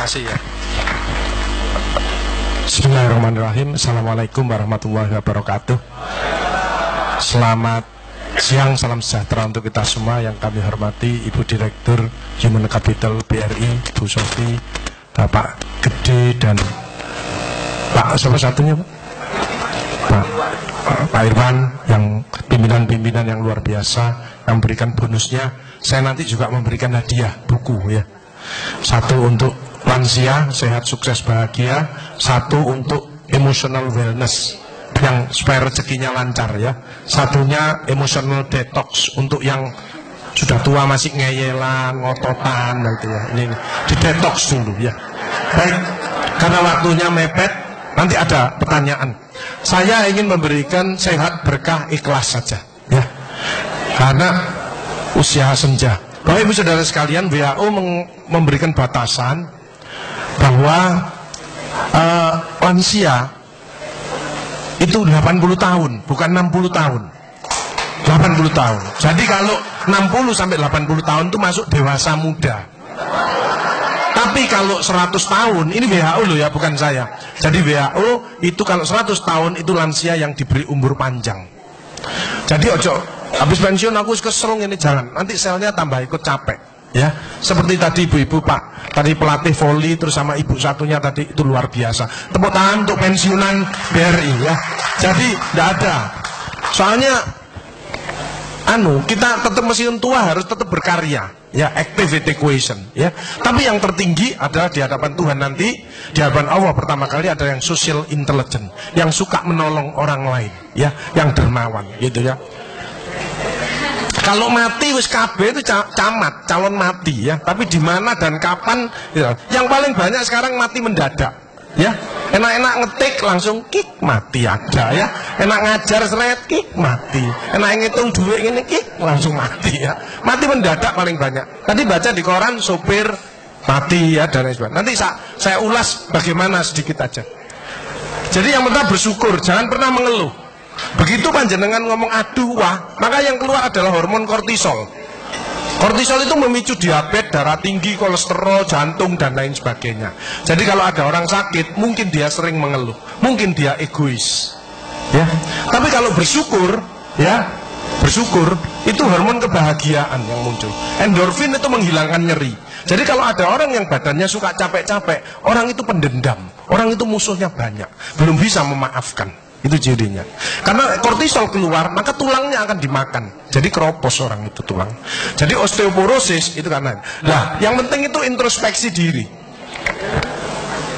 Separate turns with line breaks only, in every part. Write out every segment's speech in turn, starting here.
kasih ya. Bismillahirrahmanirrahim. Assalamualaikum warahmatullahi wabarakatuh. Selamat siang, salam sejahtera untuk kita semua yang kami hormati Ibu Direktur Human Capital BRI, Bu Sofi, Bapak Gede dan Pak siapa satunya Pak? Pak, Pak Irwan yang pimpinan-pimpinan yang luar biasa yang memberikan bonusnya. Saya nanti juga memberikan hadiah buku ya. Satu untuk lansia sehat sukses bahagia, satu untuk emotional wellness yang supaya rezekinya lancar ya. Satunya emotional detox untuk yang sudah tua masih ngeyelan, ngototan gitu ya. Ini, ini di detox dulu ya. Baik, karena waktunya mepet, nanti ada pertanyaan. Saya ingin memberikan sehat berkah ikhlas saja ya. Karena usia senja. Bapak Ibu Saudara sekalian, WHO memberikan batasan bahwa uh, lansia itu 80 tahun, bukan 60 tahun. 80 tahun. Jadi kalau 60 sampai 80 tahun itu masuk dewasa muda. Tapi kalau 100 tahun, ini WHO loh ya, bukan saya. Jadi WHO itu kalau 100 tahun itu lansia yang diberi umur panjang. Jadi ojo habis pensiun aku kesel ini jangan. Nanti selnya tambah ikut capek. Ya, seperti tadi ibu-ibu Pak, tadi pelatih voli terus sama ibu satunya tadi itu luar biasa. Tepuk tangan untuk pensiunan BRI ya. Jadi tidak ada. Soalnya anu kita tetap mesin tua harus tetap berkarya ya activity equation ya tapi yang tertinggi adalah di hadapan Tuhan nanti di hadapan Allah pertama kali ada yang social intelligence yang suka menolong orang lain ya yang dermawan gitu ya kalau mati wis KB itu camat calon mati ya. Tapi di mana dan kapan ya. yang paling banyak sekarang mati mendadak ya. Enak-enak ngetik langsung kik mati ada ya. Enak ngajar seret kik mati. Enak ngitung duit ini kik langsung mati ya. Mati mendadak paling banyak. Tadi baca di koran sopir mati ya dan lain sebagainya. Nanti saya, saya ulas bagaimana sedikit aja. Jadi yang pertama bersyukur jangan pernah mengeluh begitu panjenengan ngomong aduh wah maka yang keluar adalah hormon kortisol Kortisol itu memicu diabetes, darah tinggi, kolesterol, jantung, dan lain sebagainya. Jadi kalau ada orang sakit, mungkin dia sering mengeluh, mungkin dia egois. Ya, tapi kalau bersyukur, ya bersyukur itu hormon kebahagiaan yang muncul. Endorfin itu menghilangkan nyeri. Jadi kalau ada orang yang badannya suka capek-capek, orang itu pendendam, orang itu musuhnya banyak, belum bisa memaafkan. Itu cirinya. Karena kortisol keluar, maka tulangnya akan dimakan. Jadi keropos orang itu tulang. Jadi osteoporosis itu karena. Nah, yang penting itu introspeksi diri.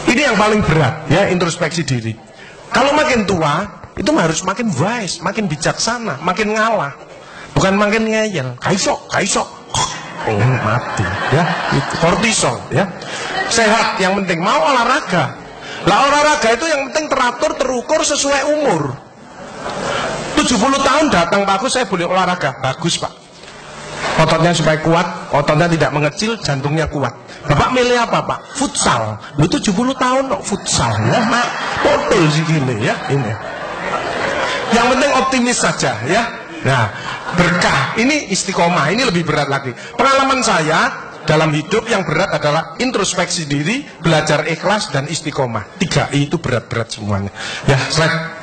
Ini yang paling berat, ya introspeksi diri. Kalau makin tua, itu harus makin wise, makin bijaksana, makin ngalah. Bukan makin ngeyel. Kaisok, kaisok. Oh, mati, ya. Kortisol, ya. Sehat yang penting. Mau olahraga, lah olahraga itu yang penting teratur, terukur sesuai umur. 70 tahun datang Pak Agus saya boleh olahraga. Bagus Pak. Ototnya supaya kuat, ototnya tidak mengecil, jantungnya kuat. Bapak milih apa Pak? Futsal. Lu 70 tahun kok futsal ya, Mak. Betul sih gini ya, ini. Yang penting optimis saja ya. Nah, berkah. Ini istiqomah, ini lebih berat lagi. Pengalaman saya, dalam hidup yang berat adalah introspeksi diri, belajar ikhlas dan istiqomah. Tiga I itu berat-berat semuanya. Ya, slide.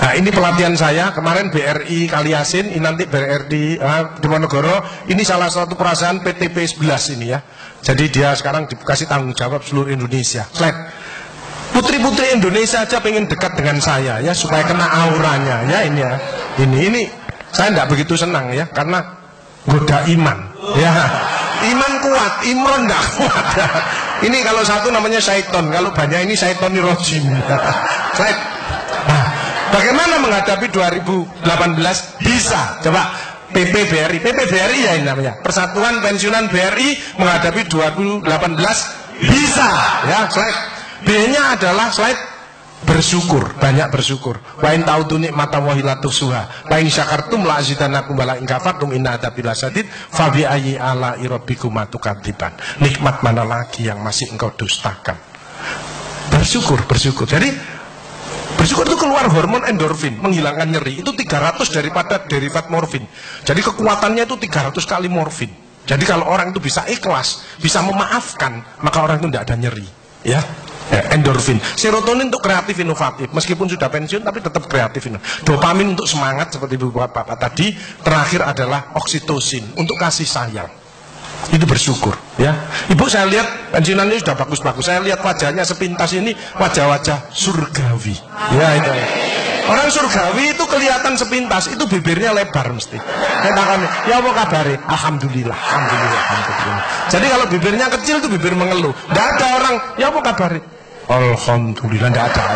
Nah, ini pelatihan saya kemarin BRI Kaliasin, ini nanti BRI uh, Diponegoro. Ini salah satu perasaan PTP 11 ini ya. Jadi dia sekarang dikasih tanggung jawab seluruh Indonesia. Slide. Putri-putri Indonesia aja pengen dekat dengan saya ya supaya kena auranya ya ini ya. Ini ini saya tidak begitu senang ya karena goda iman ya Iman kuat, Imron tidak kuat. ini kalau satu namanya syaiton, kalau banyak ini syaiton rojim. nah, bagaimana menghadapi 2018? Bisa, coba PPBRI, PPBRI ya ini namanya. Persatuan Pensiunan BRI menghadapi 2018 bisa, ya. Slide B-nya adalah slide bersyukur, banyak bersyukur. Wa in ta'udu nikmata wa suha. Wa in syakartum la azidanakum wa la in kafartum inna adzabi lasadid fa bi ayyi ala rabbikum tukadziban. Nikmat mana lagi yang masih engkau dustakan? Bersyukur, bersyukur. Jadi bersyukur itu keluar hormon endorfin, menghilangkan nyeri. Itu 300 daripada derivat morfin. Jadi kekuatannya itu 300 kali morfin. Jadi kalau orang itu bisa ikhlas, bisa memaafkan, maka orang itu tidak ada nyeri. Ya, ya endorfin. Serotonin untuk kreatif inovatif, meskipun sudah pensiun tapi tetap kreatif. Dopamin untuk semangat seperti ibu bapak, bapak tadi. Terakhir adalah oksitosin untuk kasih sayang. Itu bersyukur, ya. Ibu saya lihat pensiunannya sudah bagus-bagus. Saya lihat wajahnya sepintas ini wajah-wajah surgawi. Ya itu. Orang surgawi itu kelihatan sepintas, itu bibirnya lebar mesti. Katakan, ya apa kabari? Alhamdulillah, alhamdulillah, alhamdulillah. Jadi kalau bibirnya kecil itu bibir mengeluh. Tidak ada orang, ya apa kabari? Alhamdulillah, tidak ada.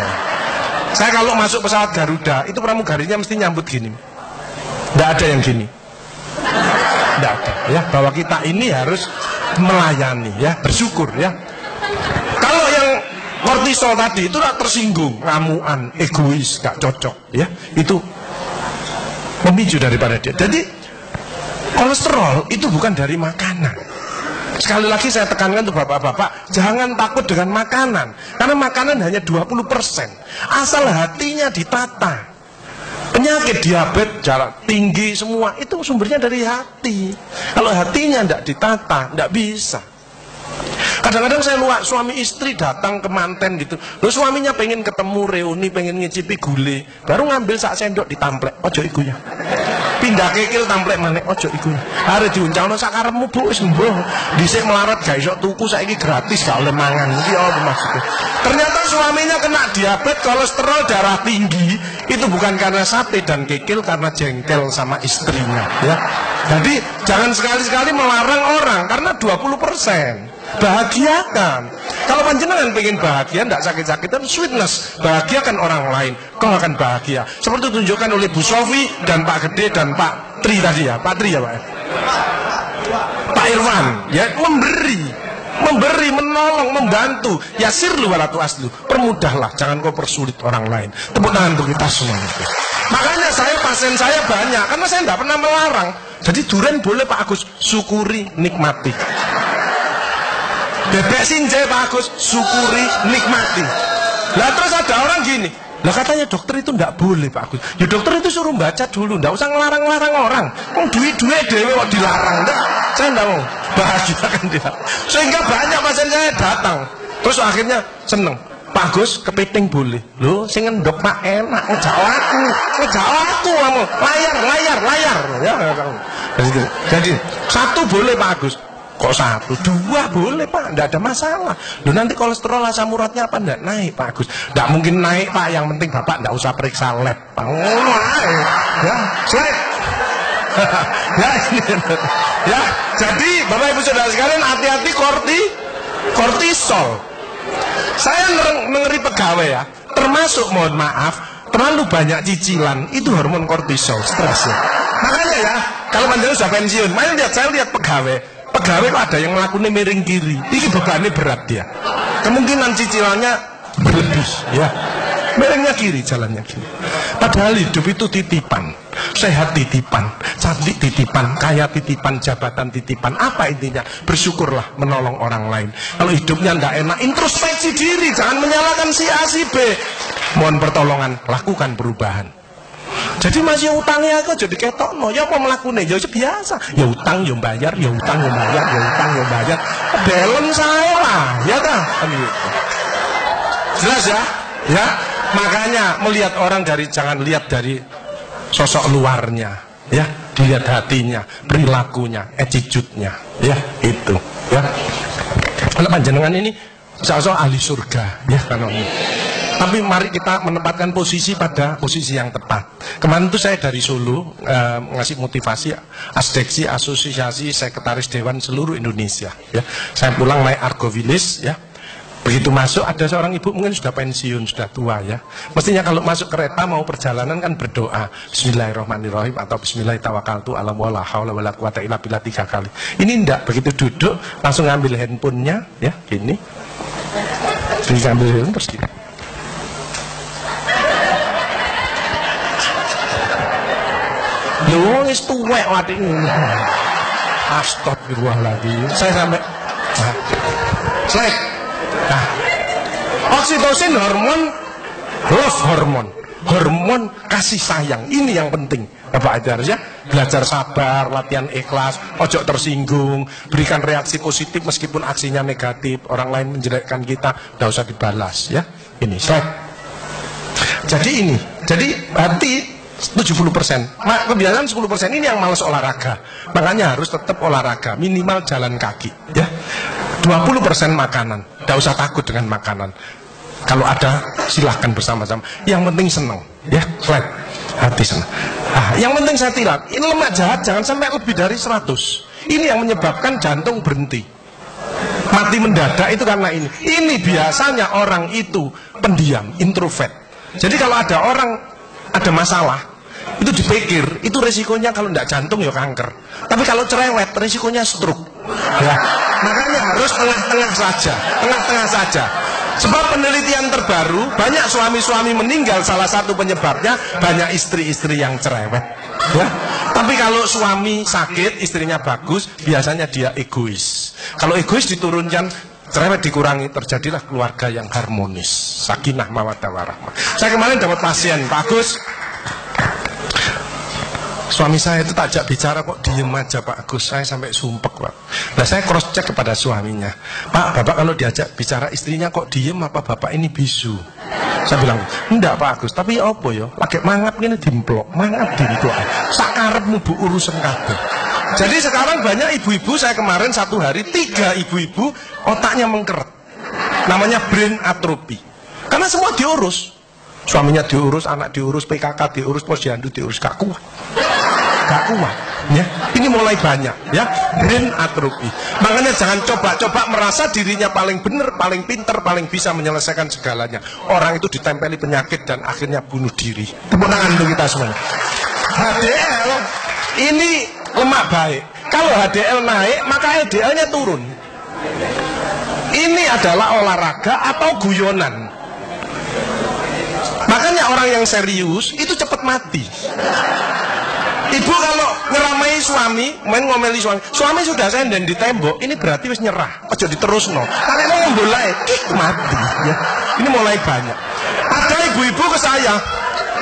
Saya kalau masuk pesawat Garuda, itu pramugarinya mesti nyambut gini. Tidak ada yang gini. Tidak ada. Ya, bahwa kita ini harus melayani, ya, bersyukur, ya kortisol tadi itu tersinggung, ngamuan, egois, gak cocok, ya. Itu memicu daripada dia. Jadi kolesterol itu bukan dari makanan. Sekali lagi saya tekankan untuk bapak-bapak, jangan takut dengan makanan. Karena makanan hanya 20%. Asal hatinya ditata. Penyakit diabetes, jarak tinggi semua itu sumbernya dari hati. Kalau hatinya tidak ditata, tidak bisa. Kadang-kadang saya luak suami istri datang ke manten gitu. Lo suaminya pengen ketemu reuni, pengen ngicipi gule, baru ngambil sak sendok ditamplek. Ojo iku ya. Pindah kekil tamplek mana? Ojo iku ya. Hari diuncang lo sakaremu bu sembuh. Dhisik melarat gak iso tuku saiki gratis gak oleh mangan. Iki apa maksudnya? Ternyata suaminya kena diabetes, kolesterol, darah tinggi. Itu bukan karena sate dan kekil karena jengkel sama istrinya ya. Jadi jangan sekali-sekali melarang orang karena 20 persen bahagiakan kalau panjenengan pengen bahagia tidak sakit-sakitan sweetness bahagiakan orang lain kau akan bahagia seperti ditunjukkan oleh Bu Sofi dan Pak Gede dan Pak Tri tadi ya Pak Tri ya Pak Pak Irwan ya memberi memberi, menolong, membantu. Ya sirlu walatu aslu. Permudahlah, jangan kau persulit orang lain. Tepuk tangan untuk kita semua. Makanya saya pasien saya banyak, karena saya tidak pernah melarang. Jadi duren boleh Pak Agus, syukuri, nikmati. Bebek sinjai bagus, syukuri, nikmati. Lah terus ada orang gini, lah katanya dokter itu tidak boleh Pak Agus. Ya dokter itu suruh baca dulu, tidak usah ngelarang-larang orang. Kok duit-duit dewe kok dilarang. Nggak, saya tidak mau bahagiakan dia. Sehingga banyak pasien saya datang. Terus akhirnya seneng. Pak Gus kepiting boleh. Lo sing ngendok Pak enak ngejak aku. Ngejak aku kamu. Layar, layar, layar. Ya, jadi, jadi satu boleh Pak Agus. Kok satu? Dua boleh Pak, tidak ada masalah. Loh nanti kolesterol asam uratnya apa tidak naik Pak Agus? Tidak mungkin naik Pak, yang penting Bapak tidak usah periksa lab. Pak, ya, slide. ya, ya, jadi Bapak Ibu Saudara sekalian hati-hati korti, kortisol. Saya mengeri pegawai ya, termasuk mohon maaf, terlalu banyak cicilan itu hormon kortisol, stres ya. Makanya ya, kalau panjenengan sudah pensiun, main lihat saya lihat pegawai, pegawai kok ada yang melakukan miring kiri. Ini bebannya berat dia. Kemungkinan cicilannya berlebih ya. Miringnya kiri jalannya kiri. Padahal hidup itu titipan. Sehat titipan cantik titipan kaya titipan jabatan titipan. Apa intinya? Bersyukurlah menolong orang lain. Kalau hidupnya tidak enak introspeksi diri. Jangan menyalahkan si A si B. Mohon pertolongan lakukan perubahan jadi masih utangnya aku jadi ketok no ya apa melakukan ya biasa. Ya utang ya bayar ya utang ya bayar ya utang ya bayar belum saya lah ya kan jelas ya? Ya. Makanya melihat orang dari jangan lihat dari sosok luarnya ya. Dilihat hatinya perilakunya attitude-nya ya. Itu ya. Kalau panjenengan ini sosok ahli surga ya kan tapi mari kita menempatkan posisi pada posisi yang tepat. Kemarin itu saya dari Solo eh, ngasih motivasi asdeksi asosiasi sekretaris dewan seluruh Indonesia. Ya, saya pulang naik Argo Village ya. Begitu masuk ada seorang ibu mungkin sudah pensiun, sudah tua ya. Mestinya kalau masuk kereta mau perjalanan kan berdoa Bismillahirrahmanirrahim atau Bismillahirrahmanirrahim alam wala illa billah tiga kali. Ini enggak begitu duduk langsung ngambil handphonenya ya gini. Terus ngambil handphone terus gini. Lho wis tuwek watik lagi. Saya sampai nah. Slide. Nah. Oksitosin hormon love hormon. hormon kasih sayang. Ini yang penting. Bapak Ajar ya, belajar sabar, latihan ikhlas, ojo tersinggung, berikan reaksi positif meskipun aksinya negatif, orang lain menjelekkan kita, tidak usah dibalas ya. Ini slide. Jadi ini, jadi hati 70 persen, kebiasaan 10 persen ini yang males olahraga, makanya harus tetap olahraga, minimal jalan kaki, ya. 20 persen makanan, tidak usah takut dengan makanan. Kalau ada silahkan bersama-sama. Yang penting senang, ya. Slide, hati senang. Nah, yang penting saya tilat, ini lemak jahat jangan sampai lebih dari 100. Ini yang menyebabkan jantung berhenti. Mati mendadak itu karena ini. Ini biasanya orang itu pendiam, introvert. Jadi kalau ada orang ada masalah, itu dipikir, itu resikonya kalau tidak jantung ya kanker. Tapi kalau cerewet, resikonya stroke. Ya. Makanya harus tengah-tengah saja, tengah-tengah saja. Sebab penelitian terbaru banyak suami-suami meninggal salah satu penyebabnya banyak istri-istri yang cerewet. Ya. Tapi kalau suami sakit, istrinya bagus, biasanya dia egois. Kalau egois diturunkan cerewet dikurangi, terjadilah keluarga yang harmonis. Sakinah mawaddah warahmah. Saya kemarin dapat pasien, bagus. Suami saya itu tak ajak bicara kok diem aja Pak Agus. Saya sampai sumpek Pak. Nah saya cross check kepada suaminya. Pak, Bapak kalau diajak bicara istrinya kok diem apa Bapak ini bisu? Saya bilang, enggak Pak Agus Tapi apa ya, lagi mangap ini dimplok. Mangap dimplok. Sakarepmu bu urusan kabel Jadi sekarang banyak ibu-ibu Saya kemarin satu hari Tiga ibu-ibu otaknya mengkeret Namanya brain atrophy. Karena semua diurus. Suaminya diurus, anak diurus, PKK diurus, posyandu diurus, gak kuat. Gak kuat ya. Ini mulai banyak ya. Brain atrophy. Makanya jangan coba-coba merasa dirinya paling benar paling pinter paling bisa menyelesaikan segalanya. Orang itu ditempeli penyakit dan akhirnya bunuh diri. Tepuk tangan untuk kita semuanya. HDL ini lemak baik kalau HDL naik maka LDL nya turun ini adalah olahraga atau guyonan makanya orang yang serius itu cepat mati Ibu kalau ngeramai suami, main ngomeli suami, suami sudah dan di tembok, ini berarti wis nyerah. Ojo diterus no. Kalau mau ngombolai, mati. Ya. Ini mulai banyak. Ada ibu-ibu ke saya,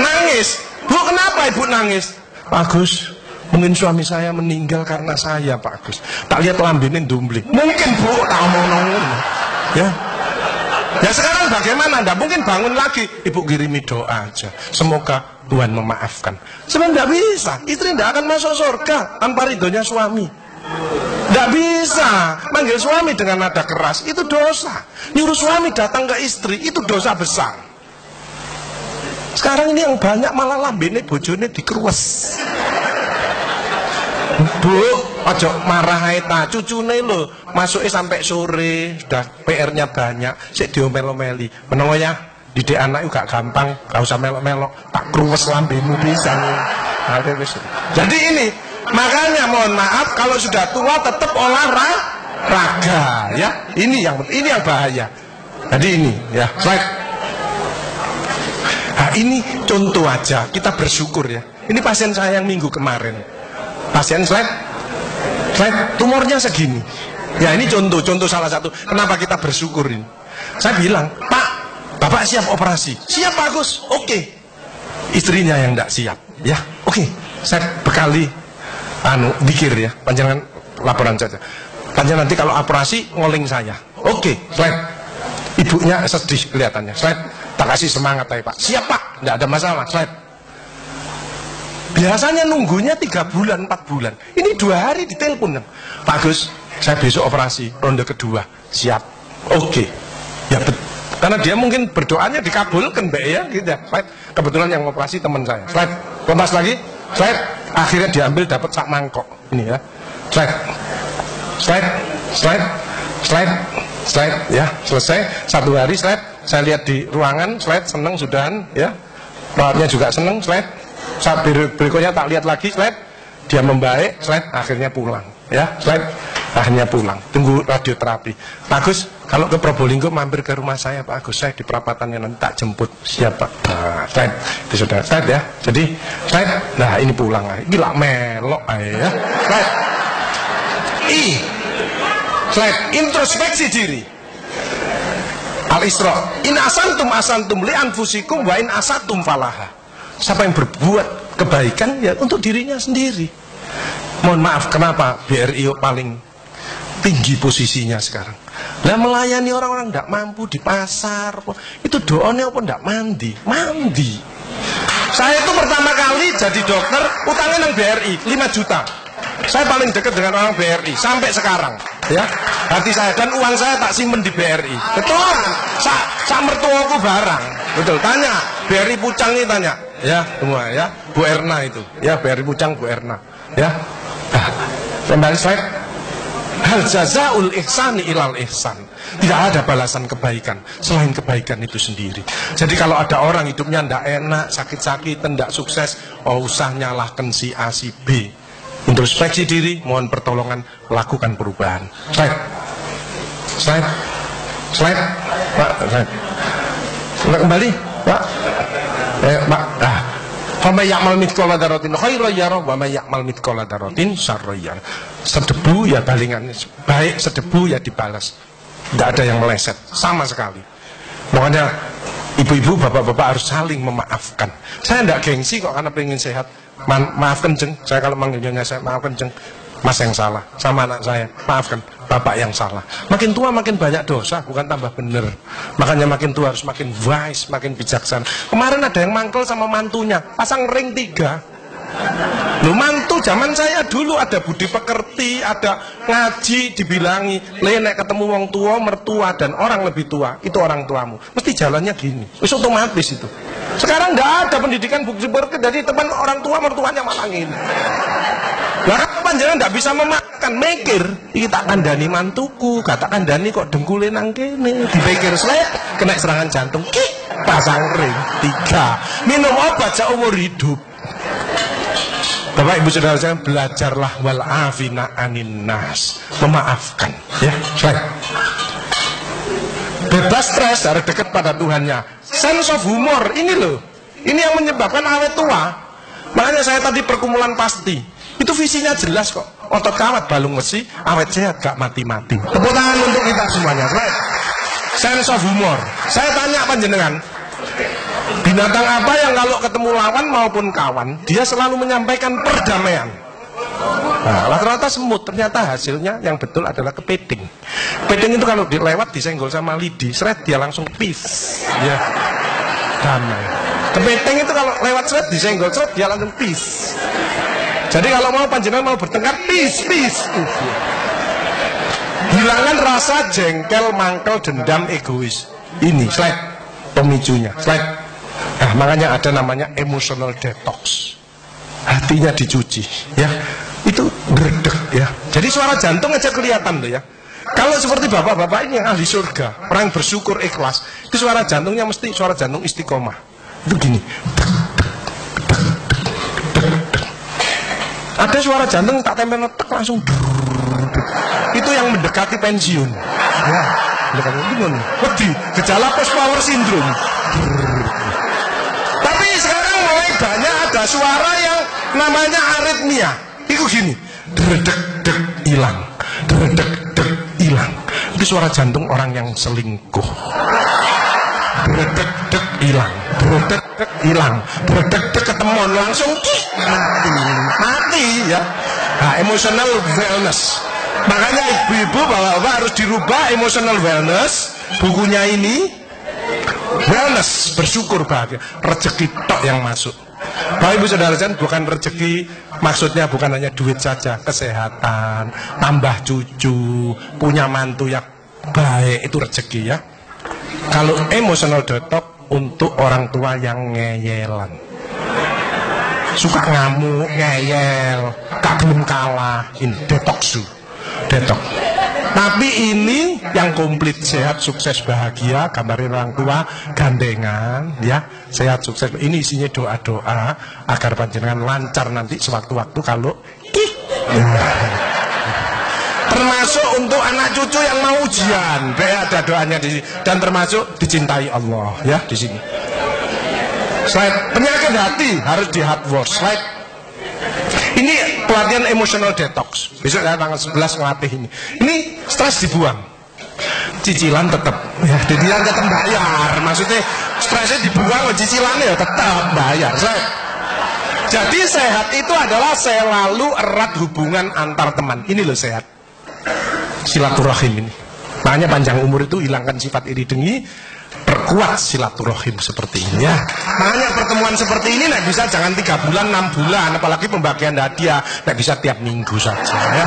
nangis. Bu kenapa ibu nangis? Bagus, mungkin suami saya meninggal karena saya Pak Agus. Tak lihat lambinin dumbling. Mungkin bu, tak mau nongol. Ya, Ya sekarang bagaimana? Anda mungkin bangun lagi. Ibu kirimi doa aja. Semoga Tuhan memaafkan. Sebenarnya tidak bisa. Istri tidak akan masuk surga tanpa ridhonya suami. Tidak bisa. Manggil suami dengan nada keras. Itu dosa. Nyuruh suami datang ke istri. Itu dosa besar. Sekarang ini yang banyak malah lambene bojone dikeruas. Bu, ojo marah ta? Cucune lho masuknya sampai sore. Sudah PR-nya banyak. Sik diomel-omeli. Menengok ya didik anak juga gampang. Gak usah melok-melok. Tak kruwes lambemu pisan. Jadi ini makanya mohon maaf kalau sudah tua tetap olahraga ya. Ini yang ini yang bahaya. Jadi ini ya. Slide nah ini contoh aja. Kita bersyukur ya. Ini pasien saya yang minggu kemarin pasien slide saya tumornya segini. Ya ini contoh, contoh salah satu. Kenapa kita bersyukur ini? Saya bilang, Pak, Bapak siap operasi. Siap bagus, oke. Istrinya yang tidak siap, ya, oke. Saya bekali, anu, pikir ya, panjangan laporan saja. Panjangan nanti kalau operasi ngoling saya. Oke, slide. Ibunya sedih kelihatannya. Slide. Tak kasih semangat ya Pak. Siap Pak, tidak ada masalah. Slide. Biasanya nunggunya tiga bulan, empat bulan. Ini dua hari ditelepon. Pak Gus, saya besok operasi ronde kedua. Siap. Oke. Okay. Ya bet karena dia mungkin berdoanya dikabulkan, Mbak ya, gitu ya. Slide. Kebetulan yang operasi teman saya. Slide. Kompas lagi. Slide. Akhirnya diambil dapat sak mangkok. Ini ya. Slide. Slide. Slide. Slide. Slide ya. Selesai. Satu hari slide. Saya lihat di ruangan slide seneng sudahan ya. Perawatnya juga seneng slide saat berikutnya tak lihat lagi slide dia membaik slide akhirnya pulang ya. Slide akhirnya pulang. Tunggu radioterapi. Bagus kalau ke Probolinggo mampir ke rumah saya Pak Agus. Saya di perapatannya nanti tak jemput. Siapa nah, slide itu sudah slide ya. Jadi slide nah ini pulang gila melok ya. Slide I. Slide introspeksi diri. Al-Isra. In asantum asantum li anfusikum wa in asatum falaha. Siapa yang berbuat kebaikan ya untuk dirinya sendiri. Mohon maaf kenapa BRI paling tinggi posisinya sekarang. Lah melayani orang-orang tidak mampu di pasar, itu doanya apa tidak mandi? Mandi. Saya itu pertama kali jadi dokter, utangnya nang BRI 5 juta. Saya paling dekat dengan orang BRI sampai sekarang, ya. Hati saya dan uang saya tak simpen di BRI. Betul. Sa, sa mertuaku barang. Betul. Tanya BRI Pucang ini tanya, ya semua ya. Bu Erna itu, ya BRI Pucang Bu Erna, ya. Kembali slide hal jazaul ihsani ilal ihsan. Tidak ada balasan kebaikan selain kebaikan itu sendiri. Jadi kalau ada orang hidupnya tidak enak sakit-sakit tidak sukses oh usah nyalahkan si A si B. Introspeksi diri mohon pertolongan lakukan perubahan. Slide slide slide pak slide kembali pak eh ah Fama ya'mal mitkola darotin khairan yara wa ma ya'mal mitkola darotin syarran Sedebu ya balingan baik sedebu ya dibalas. Tidak ada yang meleset sama sekali. Makanya ibu-ibu, bapak-bapak harus saling memaafkan. Saya tidak gengsi kok karena pengen sehat. Ma maaf kenceng. Saya kalau manggilnya saya maaf kenceng. Mas yang salah sama anak saya. Maafkan bapak yang salah. Makin tua makin banyak dosa bukan tambah bener. Makanya makin tua harus makin wise makin bijaksana. Kemarin ada yang mangkel sama mantunya pasang ring tiga Lu mantu zaman saya dulu ada budi pekerti, ada ngaji dibilangi, lenek ketemu wong tua, mertua dan orang lebih tua, itu orang tuamu. Mesti jalannya gini. Wis otomatis itu. Sekarang nggak ada pendidikan budi pekerti dari teman orang tua mertuanya malah gini. Lah kapan jangan nggak bisa memakan, mikir, iki tak kandani mantuku, katakan Dani kok dengkulin nang kene, dipikir selek, kena serangan jantung, ki pasang ring tiga, minum obat seumur hidup. Bapak Ibu Saudara saya belajarlah wal afina anin nas, memaafkan ya. Baik. Bebas stres harus dekat pada Tuhannya. Sense of humor ini loh. Ini yang menyebabkan awet tua. Makanya saya tadi perkumpulan pasti. Itu visinya jelas kok. Otot kawat balung besi, awet sehat gak mati-mati. Tepuk tangan untuk kita semuanya. Baik. Sense of humor. Saya tanya panjenengan, Binatang apa yang kalau ketemu lawan maupun kawan, dia selalu menyampaikan perdamaian. Nah, rata-rata semut, ternyata hasilnya yang betul adalah kepiting. Kepiting itu kalau dilewat disenggol sama lidi, seret dia langsung peace. Ya, damai. Kepiting itu kalau lewat seret disenggol seret dia langsung peace. Jadi kalau mau panjenengan mau bertengkar, peace, peace. Hilangkan rasa jengkel, mangkel, dendam, egois. Ini slide pemicunya. Slide. Nah, makanya ada namanya emotional detox. Hatinya dicuci, ya. Itu berdek ya. Jadi suara jantung aja kelihatan tuh ya. Kalau seperti bapak-bapak ini yang ahli surga, orang bersyukur ikhlas, itu suara jantungnya mesti suara jantung istiqomah. Itu gini. Ada suara jantung tak tempel tek langsung itu yang mendekati pensiun. Ya, mendekati bingung. Wedi, gejala post power syndrome banyak suara yang namanya aritmia. Itu gini. Dredek dek hilang. Dredek dek hilang. Itu suara jantung orang yang selingkuh. Dredek dek hilang. Dredek dek hilang. Dredek dek ketemu. Langsung mati. Mati ya. Nah, emotional wellness. Makanya ibu-ibu bapak-bapak harus dirubah emotional wellness. Bukunya ini wellness bersyukur bahagia. Rezeki tok yang masuk Bapak Ibu Saudara sekalian bukan rezeki maksudnya bukan hanya duit saja kesehatan tambah cucu punya mantu yang baik itu rezeki ya. Kalau emotional detox untuk orang tua yang ngeyelan. Suka ngamuk ngeyel tak belum kalah. Ini detox detox tapi ini yang komplit sehat, sukses, bahagia, gambarin orang tua, gandengan, ya, sehat, sukses. Ini isinya doa-doa agar panjenengan lancar nanti sewaktu-waktu kalau termasuk untuk anak cucu yang mau ujian. Ya, ada doanya di dan termasuk dicintai Allah ya di sini. Slide penyakit hati harus di hard wash. Slide ini pelatihan emotional detox. Besok saya tanggal 11 ngelatih ini. Ini stres dibuang. cicilan tetap ya cicilan tetap bayar maksudnya stresnya dibuang cicilannya ya tetap bayar saya jadi sehat itu adalah selalu erat hubungan antar teman ini loh sehat silaturahim ini makanya panjang umur itu hilangkan sifat iri dengki perkuat silaturahim seperti ini. Ya. Makanya pertemuan seperti ini nah bisa jangan tiga bulan enam bulan apalagi pembagian hadiah nah bisa tiap minggu saja ya.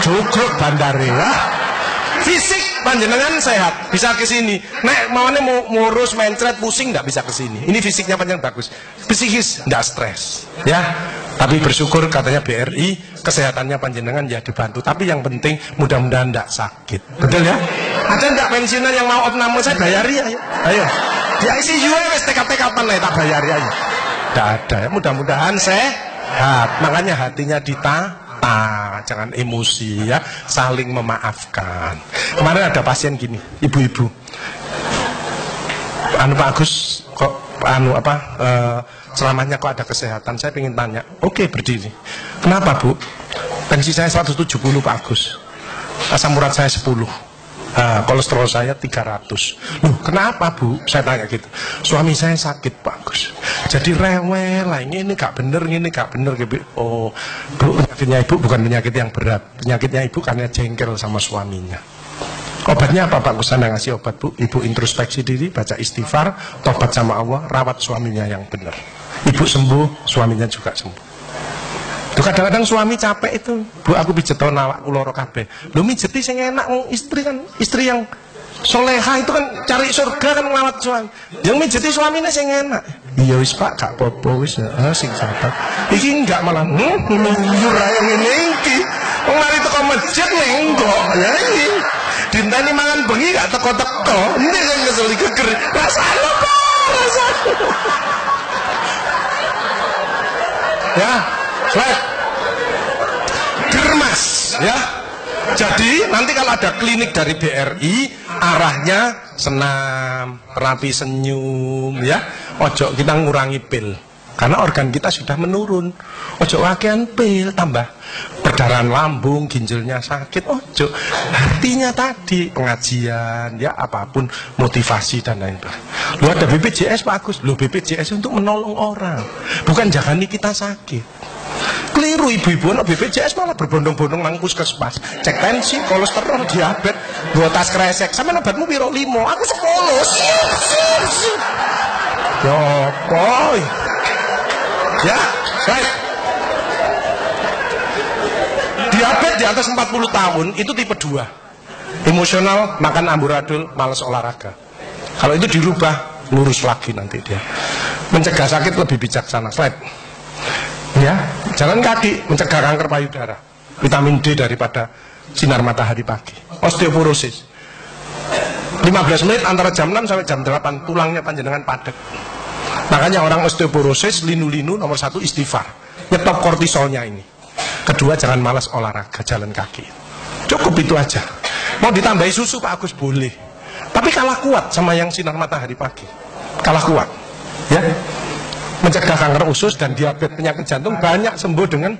Cukup bandare ya. Fisik panjenengan sehat bisa ke sini. Nek maunya mau ngurus mencret pusing nggak bisa ke sini. Ini fisiknya panjang bagus. Psikis nggak stres ya tapi bersyukur katanya BRI kesehatannya panjenengan ya dibantu. Tapi yang penting mudah-mudahan tidak sakit. Betul ya? Ada nggak pensiunan yang mau opname? Saya bayari ayo. Ayo. Di ICU wes TKP kapan lah tak bayari ayo. Tidak ada ya mudah-mudahan sehat. Makanya hatinya dita Ah, jangan emosi ya, saling memaafkan. Kemarin ada pasien gini, ibu-ibu. Anu Pak Agus kok anu apa uh, selamanya kok ada kesehatan? Saya ingin tanya. Oke berdiri. Kenapa bu? Pensi saya 170 Pak Agus. Asam urat saya 10 uh, kolesterol saya 300 loh kenapa bu? Saya tanya gitu. Suami saya sakit Pak Agus. Jadi rewel lah. Ini, ini gak bener ini gak bener. Gitu. Oh bu penyakitnya ibu bukan penyakit yang berat. Penyakitnya ibu karena jengkel sama suaminya Obatnya apa Pak Kusana ngasih obat Bu? Ibu introspeksi diri, baca istighfar, tobat sama Allah, rawat suaminya yang benar. Ibu sembuh, suaminya juga sembuh. Tuh kadang-kadang suami capek itu, Bu aku pijet awak kuloro kabeh. Lu mijeti sing enak istri kan, istri yang soleha itu kan cari surga kan ngelawat suami. Yang mijeti suaminya sing enak. Iya wis Pak, gak apa-apa wis. Ah sing sabar. Iki enggak malah hmm, ngluyur ae ngene iki. Wong mari masjid nenggok. Ya. Dintani mangan bengi gak teko-teko. Ini kan kesel geger. Rasane Pak, rasane. ya, slide. Germas, ya. Jadi nanti kalau ada klinik dari BRI arahnya senam, terapi senyum ya. Ojo kita ngurangi pil. Karena organ kita sudah menurun. Ojo wakian pil tambah perdarahan lambung, ginjalnya sakit. Ojo hatinya tadi pengajian ya apa pun motivasi dan lain-lain. Lu ada BPJS Pak Agus. Lu BPJS untuk menolong orang, bukan jangan kita sakit. Keliru ibu-ibu no BPJS malah berbondong-bondong nang puskesmas. Cek tensi, kolesterol, diabetes, dua tas kresek. Sama obatmu biro limo, aku sepuluh. Yo, boy. Ya, baik. Diabetes di atas 40 tahun itu tipe 2. Emosional, makan amburadul, males olahraga. Kalau itu dirubah, lurus lagi nanti dia. Mencegah sakit lebih bijaksana. Slide. Ya, jalan kaki mencegah kanker payudara. Vitamin D daripada sinar matahari pagi. Osteoporosis. 15 menit antara jam 6 sampai jam 8 tulangnya panjenengan padat. Makanya orang osteoporosis linu-linu nomor satu istighfar. Nyetop kortisolnya ini. Kedua jangan malas olahraga jalan kaki. Cukup itu aja. Mau ditambahi susu Pak Agus boleh. Tapi kalah kuat sama yang sinar matahari pagi. Kalah kuat. Ya. Mencegah kanker usus dan diabetes penyakit jantung banyak sembuh dengan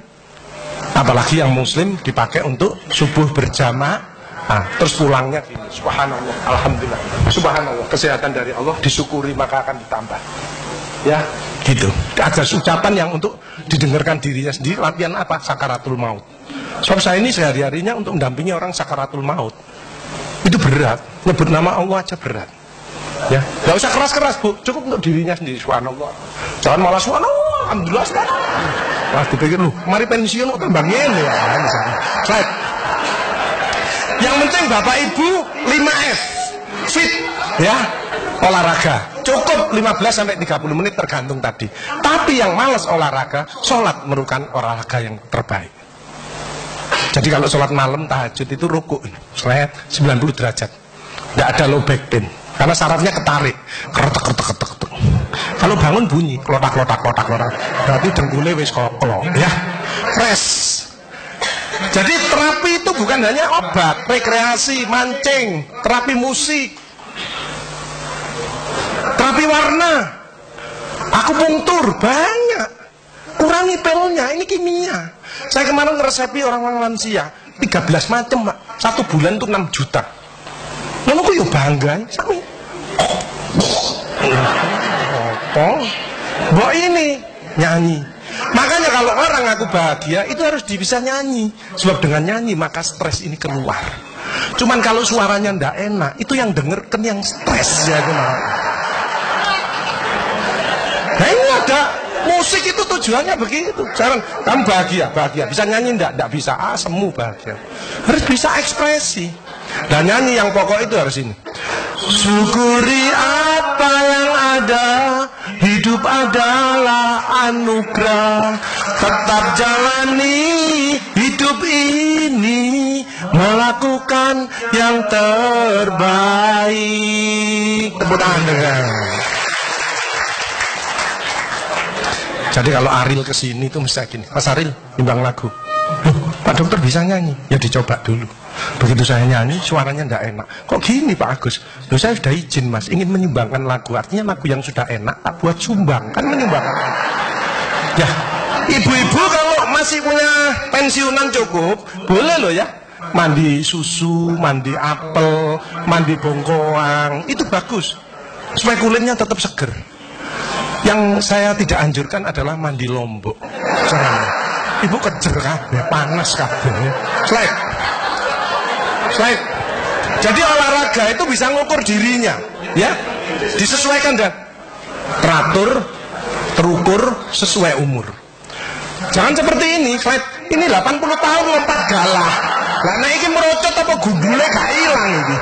apalagi yang muslim dipakai untuk subuh berjamaah Nah, terus pulangnya gini, subhanallah, alhamdulillah, subhanallah, kesehatan dari Allah disyukuri maka akan ditambah ya. Gitu. Ada ucapan yang untuk didengarkan dirinya sendiri latihan apa? Sakaratul maut. Sebab saya ini sehari harinya untuk mendampingi orang sakaratul maut. Itu berat. Nyebut nama Allah aja berat. Ya. Nggak usah keras keras bu. Cukup untuk dirinya sendiri subhanallah. Jangan malah subhanallah alhamdulillah sekarang Wah, dipikir lu, mari pensiun kok tambah ya, misalnya. Slide. Yang penting Bapak Ibu 5F. Fit, ya. Olahraga. Cukup 15 sampai 30 menit tergantung tadi. Tapi yang males olahraga sholat merupakan olahraga yang terbaik. Jadi kalau sholat malam tahajud itu ruku. Saya 90 derajat. Tidak ada low back pain. Karena syaratnya ketarik. Keretek keretek keretek kalau bangun bunyi klotak klotak klotak klotak berarti dengkulnya wis koklo ya. Fresh. Jadi terapi itu bukan hanya obat, rekreasi, mancing, terapi musik, terapi warna. Aku pungtur banyak. Kurangi pelnya ini kimia. Saya kemarin ngeresepi orang-orang lansia. 13 macam pak satu bulan itu 6 juta. Ngono ku yo bangga sami. Apa? Mbok ini nyanyi. Makanya kalau orang aku bahagia itu harus bisa nyanyi. Sebab dengan nyanyi maka stres ini keluar cuman kalau suaranya ndak enak itu yang denger kan yang stres. Ya kenapa nah ini ada musik itu tujuannya begitu. Sekarang kamu bahagia bahagia. Bisa nyanyi ndak? Ndak bisa. Ah semu bahagia. Harus bisa ekspresi dan nyanyi yang pokok itu harus ini. Syukuri apa yang ada Hidup adalah anugerah. Tetap jalani hidup ini Melakukan yang terbaik. Tepuk tangan dengan Jadi kalau Aril ke sini itu mesti gini. Mas Aril, timbang lagu Pak dokter bisa nyanyi Ya dicoba dulu Begitu saya nyanyi suaranya tidak enak. Kok gini Pak Agus? Loh saya sudah izin Mas, ingin menyumbangkan lagu. Artinya lagu yang sudah enak tak buat sumbang. Kan menyumbangkan. Ya, ibu-ibu kalau masih punya pensiunan cukup, boleh loh ya. Mandi susu, mandi apel, mandi bongkoang, itu bagus. Supaya kulitnya tetap seger. Yang saya tidak anjurkan adalah mandi lombok. Jangan. Ibu kejer kabeh, panas kabeh. Slide. Slide. Jadi olahraga itu bisa ngukur dirinya, ya. Disesuaikan dan teratur, terukur sesuai umur. Jangan seperti ini, slide. Ini 80 tahun lompat galah. Lah nah ini merocot apa gumbule gak hilang ini.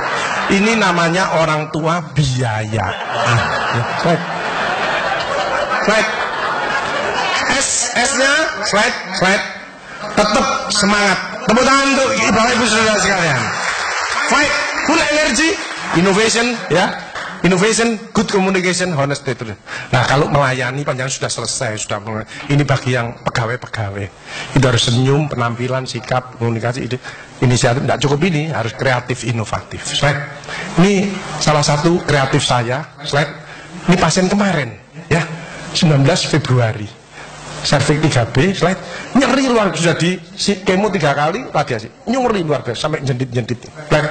Ini namanya orang tua biaya. Ah, ya, slide. Slide. S-nya slide, slide. Tetap semangat. Tepuk tangan untuk Bapak Ibu Saudara sekalian. Fight, full energy, innovation, ya. Innovation, good communication, honest itu. Nah kalau melayani panjang sudah selesai, sudah mulai. Ini bagi yang pegawai-pegawai. Itu harus senyum, penampilan, sikap, komunikasi, itu inisiatif. Tidak cukup ini, harus kreatif, inovatif. Slide. Ini salah satu kreatif saya. Slide. Ini pasien kemarin, ya, 19 Februari. Servik 3B, slide. Nyeri luar biasa. Di si, kemo tiga kali, radiasi. Nyeri luar biasa, sampai jendit-jendit. Slide.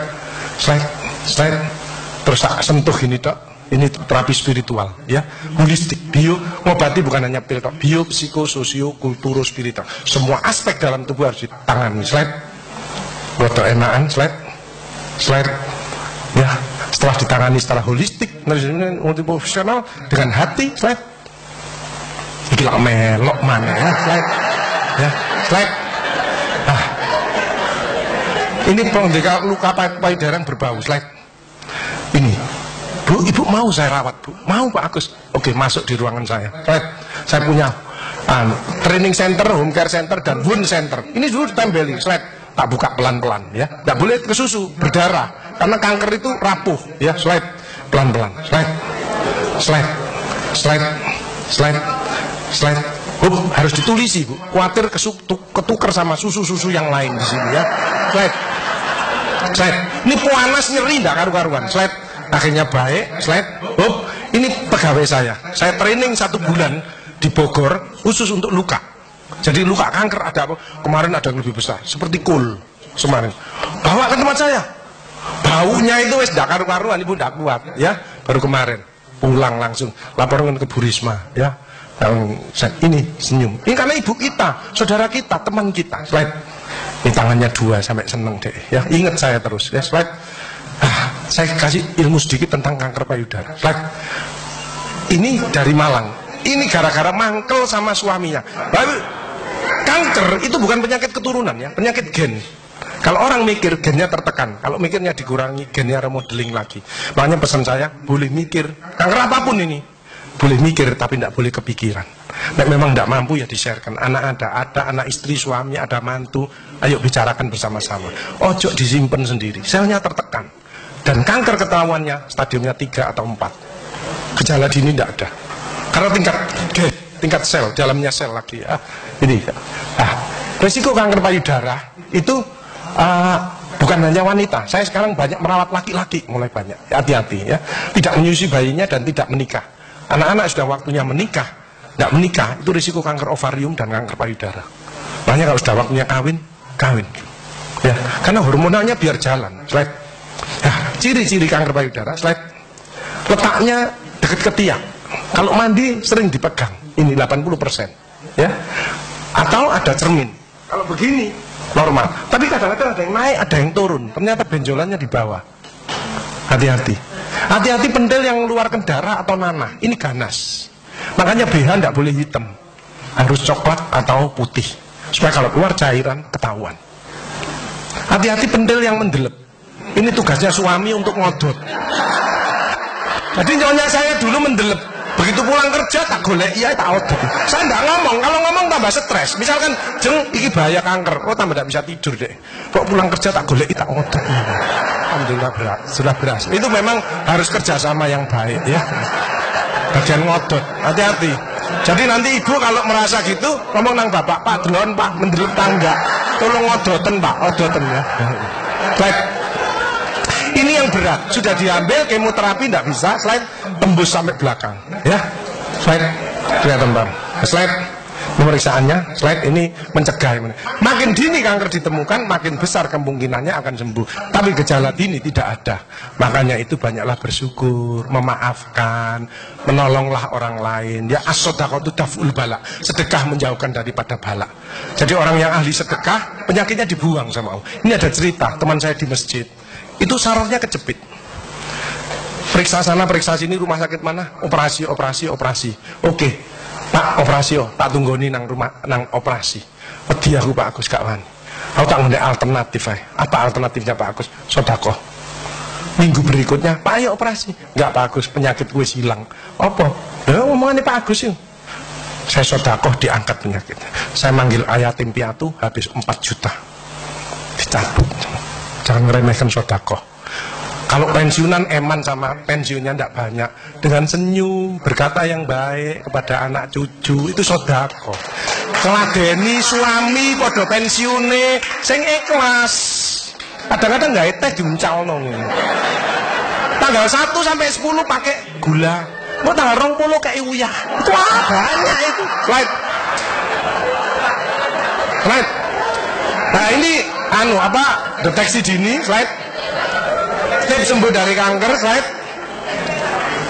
Slide. Slide terus tak sentuh ini dok ini terapi spiritual ya holistik bio ngobati bukan hanya pil dok bio psiko sosio kulturo spiritual semua aspek dalam tubuh harus ditangani slide buat enakan slide slide ya setelah ditangani setelah holistik multiprofesional dengan hati slide gila melok mana ya slide ya slide nah ini pengendalian luka payudara berbau slide ini Bu, ibu mau saya rawat bu? Mau Pak Agus? Oke, masuk di ruangan saya. Right. Saya punya um, training center, home care center, dan wound center. Ini dulu ditempeli, slide. Tak buka pelan-pelan ya. Tidak boleh ke susu, berdarah. Karena kanker itu rapuh ya, slide. Pelan-pelan, slide. Slide. Slide. Slide. Slide. Bu, harus ditulisi bu. Khawatir ketukar sama susu-susu yang lain di sini ya. Slide. Slide. Ini panas nyeri enggak karu-karuan. Slide. Akhirnya baik. Slide. Oh, ini pegawai saya. Saya training satu bulan di Bogor khusus untuk luka. Jadi luka kanker ada apa? Kemarin ada yang lebih besar. Seperti kul kemarin. Bawa ke tempat saya. Baunya itu wes enggak karu-karuan ibu enggak kuat ya. Baru kemarin pulang langsung laporan ke Bu Risma ya. Yang ini senyum. Ini karena ibu kita, saudara kita, teman kita. Slide. Ini tangannya dua sampai seneng deh. Ya, ingat saya terus. Ya, slide. Ah, saya kasih ilmu sedikit tentang kanker payudara. Slide. Ini dari Malang. Ini gara-gara mangkel sama suaminya. Baru kanker itu bukan penyakit keturunan ya, penyakit gen. Kalau orang mikir gennya tertekan, kalau mikirnya dikurangi gennya remodeling lagi. Makanya pesan saya, boleh mikir kanker apa pun ini, boleh mikir tapi tidak boleh kepikiran. Nah, memang tidak mampu ya di-sharekan. Anak ada, ada anak istri, suami, ada mantu. Ayo bicarakan bersama-sama. Ojo disimpan sendiri. Selnya tertekan. Dan kanker ketahuannya stadiumnya 3 atau 4. Gejala dini tidak ada. Karena tingkat tingkat sel, dalamnya sel lagi. Ah, ini. Ah, resiko kanker payudara itu uh, bukan hanya wanita. Saya sekarang banyak merawat laki-laki, mulai banyak. Hati-hati ya. Tidak menyusui bayinya dan tidak menikah. Anak-anak sudah waktunya menikah, tidak menikah, itu risiko kanker ovarium dan kanker payudara. Makanya kalau sudah waktunya kawin, kawin. Ya, karena hormonalnya biar jalan. Slide. Ya, ciri-ciri kanker payudara, slide. Letaknya dekat ke tiang. Kalau mandi sering dipegang. Ini 80%. Ya. Atau ada cermin. Kalau begini normal. Tapi kadang-kadang ada yang naik, ada yang turun. Ternyata benjolannya di bawah. Hati-hati. Hati-hati pendel yang mengeluarkan darah atau nanah. Ini ganas. Makanya BH tidak boleh hitam. Harus coklat atau putih. Supaya kalau keluar cairan ketahuan. Hati-hati pendel yang mendelep. Ini tugasnya suami untuk ngodot. Jadi nyonya saya dulu mendelep. Begitu pulang kerja tak golek iya tak odot. Saya enggak ngomong, kalau ngomong tambah stres. Misalkan jeng iki bahaya kanker, oh tambah tidak bisa tidur deh. Kok pulang kerja tak golek tak odot. Alhamdulillah berat, sudah berhasil. Itu memang harus kerjasama yang baik ya. Bagian ngodot, hati-hati. Jadi nanti ibu kalau merasa gitu ngomong nang bapak, Pak delon Pak mendelep tangga. Tolong ngodoten Pak, odoten ya. Baik. Ini yang berat, sudah diambil kemoterapi tidak bisa, selain tembus sampai belakang. Ya, slide kelihatan bang. Slide pemeriksaannya, slide ini mencegah. Makin dini kanker ditemukan, makin besar kemungkinannya akan sembuh. Tapi gejala dini tidak ada. Makanya itu banyaklah bersyukur, memaafkan, menolonglah orang lain. Ya asodakot itu daful bala. Sedekah menjauhkan daripada bala. Jadi orang yang ahli sedekah, penyakitnya dibuang sama Allah. Ini ada cerita, teman saya di masjid. Itu sarafnya kejepit periksa sana periksa sini rumah sakit mana operasi operasi operasi oke pak operasi oh tak tunggu nih nang rumah nang operasi. Wedi aku pak Agus gak wani. Aku tak ngundek alternatif ay. apa alternatifnya pak Agus? Sodako minggu berikutnya pak ayo operasi. Nggak pak Agus penyakit gue hilang. Apa? Ya ngomongannya pak Agus yuk saya sodakoh diangkat penyakit. Saya manggil ayah tim piatu habis 4 juta. Dicabut. Jangan ngeremehkan sodakoh kalau pensiunan eman sama pensiunnya tidak banyak. Dengan senyum berkata yang baik kepada anak cucu itu sodako. Keladeni suami podo pensiune sing ikhlas. Kadang-kadang nggak teh diuncal nong tanggal 1 sampai 10 pakai gula. Mau tanggal rong puluh kayak uyah itu apa? Banyak itu. Slide nah ini anu apa? Deteksi dini. Slide tips sembuh dari kanker slide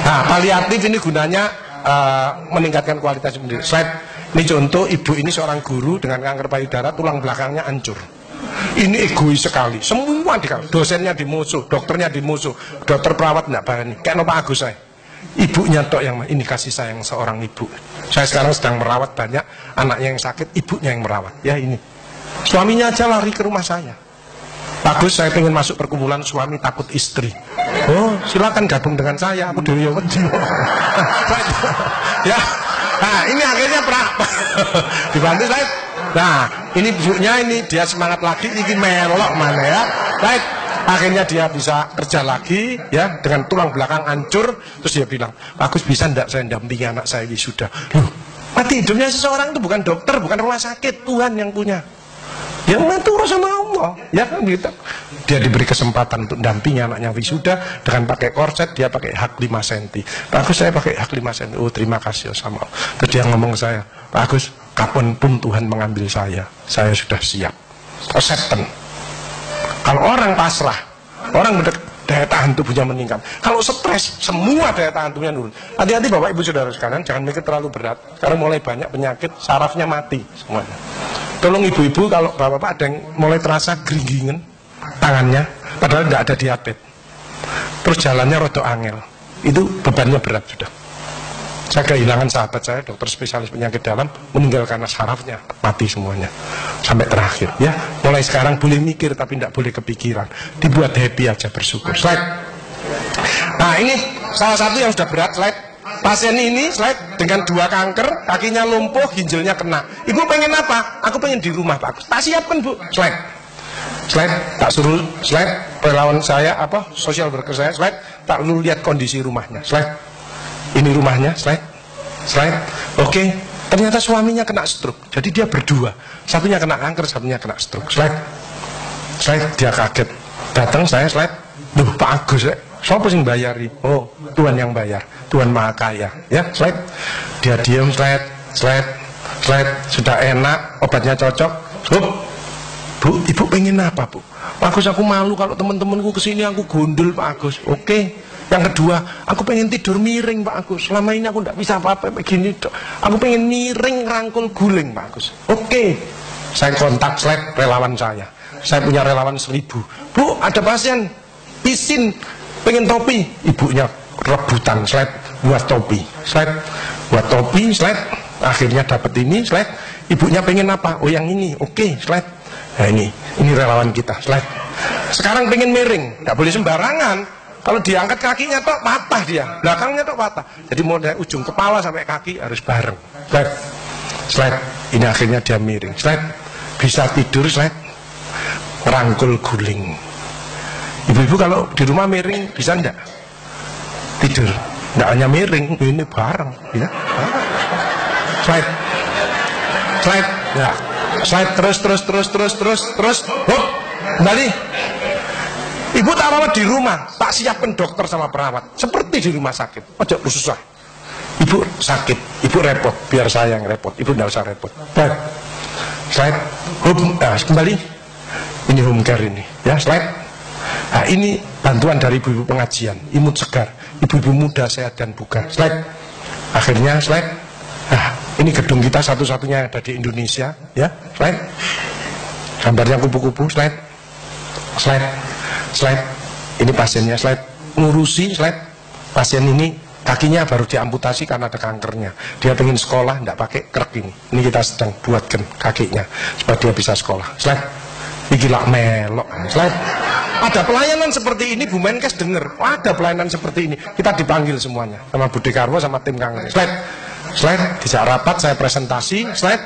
nah paliatif ini gunanya uh, meningkatkan kualitas sendiri. Slide ini contoh ibu ini seorang guru dengan kanker payudara tulang belakangnya hancur. Ini egois sekali. Semua di dosennya dimusuh dokternya dimusuh dokter perawat tidak berani kayak Pak Agus saya ibunya tok yang ini kasih sayang seorang ibu. Saya sekarang sedang merawat banyak anaknya yang sakit ibunya yang merawat. Ya ini. Suaminya aja lari ke rumah saya Bagus, saya ingin masuk perkumpulan suami takut istri. Oh, silakan gabung dengan saya. Aku dari Wedi. ya. Nah, ini akhirnya pra dibantu saya. Nah, ini bukunya ini dia semangat lagi, ini melok mana ya. Baik, akhirnya dia bisa kerja lagi ya dengan tulang belakang hancur terus dia bilang bagus bisa ndak saya dampingi anak saya ini sudah Loh, mati hidupnya seseorang itu bukan dokter bukan rumah sakit Tuhan yang punya yang nanti urusan Allah. Ya kan gitu. Dia diberi kesempatan untuk dampingi anaknya wisuda dengan pakai korset dia pakai hak 5 cm Pak Agus saya pakai hak 5 cm oh terima kasih sama terus dia ngomong saya Pak Agus kapan pun Tuhan mengambil saya saya sudah siap. Acceptance kalau orang pasrah orang daya tahan tubuhnya meningkat. Kalau stres, semua daya tahan tubuhnya turun. Hati-hati Bapak Ibu Saudara sekalian, jangan mikir terlalu berat. Karena mulai banyak penyakit, sarafnya mati semuanya. Tolong ibu-ibu kalau bapak-bapak ada yang mulai terasa geringgingen tangannya, padahal tidak ada diabetes. Terus jalannya rodo angel. Itu bebannya berat sudah. Saya kehilangan sahabat saya, dokter spesialis penyakit dalam, meninggal karena sarafnya mati semuanya. Sampai terakhir. Ya, mulai sekarang boleh mikir tapi tidak boleh kepikiran. Dibuat happy aja bersyukur. Slide. Nah ini salah satu yang sudah berat slide. Pasien ini slide dengan dua kanker kakinya lumpuh ginjalnya kena. Ibu pengen apa? Aku pengen di rumah pak. Tak siapkan bu. Slide. Slide tak suruh slide. Relawan saya apa? Sosial worker saya slide. Tak lu lihat kondisi rumahnya slide. Ini rumahnya slide slide oke okay. ternyata suaminya kena stroke jadi dia berdua satunya kena kanker satunya kena stroke slide slide dia kaget datang saya slide duh Pak Agus ya Siapa sing bayari? Oh, Tuhan yang bayar. Tuhan Maha Kaya. Ya, slide. Dia diam, slide, slide, slide. Sudah enak, obatnya cocok. Hup. Bu, Bu, ibu pengen apa bu? Pak Agus aku malu kalau teman-temanku ke sini aku gondol Pak Agus. Oke. Yang kedua, aku pengen tidur miring Pak Agus. Selama ini aku tidak bisa apa-apa begini. Dok. Aku pengen miring rangkul guling Pak Agus. Oke. Saya kontak slide relawan saya. Saya punya relawan seribu. Bu, ada pasien isin pengen topi. Ibunya rebutan slide buat topi. Slide buat topi, slide akhirnya dapat ini slide. Ibunya pengen apa? Oh yang ini. Oke, slide. Nah ini, ini relawan kita. Slide. Sekarang pengen miring, nggak boleh sembarangan. Kalau diangkat kakinya tok patah dia, belakangnya tok patah. Jadi mau dari ujung kepala sampai kaki harus bareng. Slide, slide. Ini akhirnya dia miring. Slide, bisa tidur. Slide, rangkul guling. Ibu-ibu kalau di rumah miring bisa enggak? Tidur. Enggak hanya miring, ini bareng. Ya. Slide, slide. Ya. Slide terus, terus, terus, terus, terus, terus. Hop, kembali. Ibu tak rawat di rumah, tak siapkan dokter sama perawat. Seperti di rumah sakit. Ojo susah. Ibu sakit, ibu repot, biar saya yang repot. Ibu tidak usah repot. Baik. Slide. Home, nah, kembali. Ini home care ini. Ya, slide. Nah, ini bantuan dari ibu-ibu pengajian, imut segar. Ibu-ibu muda, sehat dan bugar. Slide. Akhirnya slide. Nah, ini gedung kita satu-satunya ada di Indonesia. Ya, slide. Gambarnya kupu-kupu, slide. Slide slide. Ini pasiennya slide. Ngurusi slide. Pasien ini kakinya baru diamputasi karena ada kankernya. Dia pengen sekolah tidak pakai krek ini. Ini kita sedang buatkan kakinya supaya dia bisa sekolah. Slide. Ini gila melok. Slide. Ada pelayanan seperti ini Bu Menkes dengar ada pelayanan seperti ini. Kita dipanggil semuanya. Sama Budi Karwo sama tim kanker slide. Slide. Dijak rapat saya presentasi. Slide.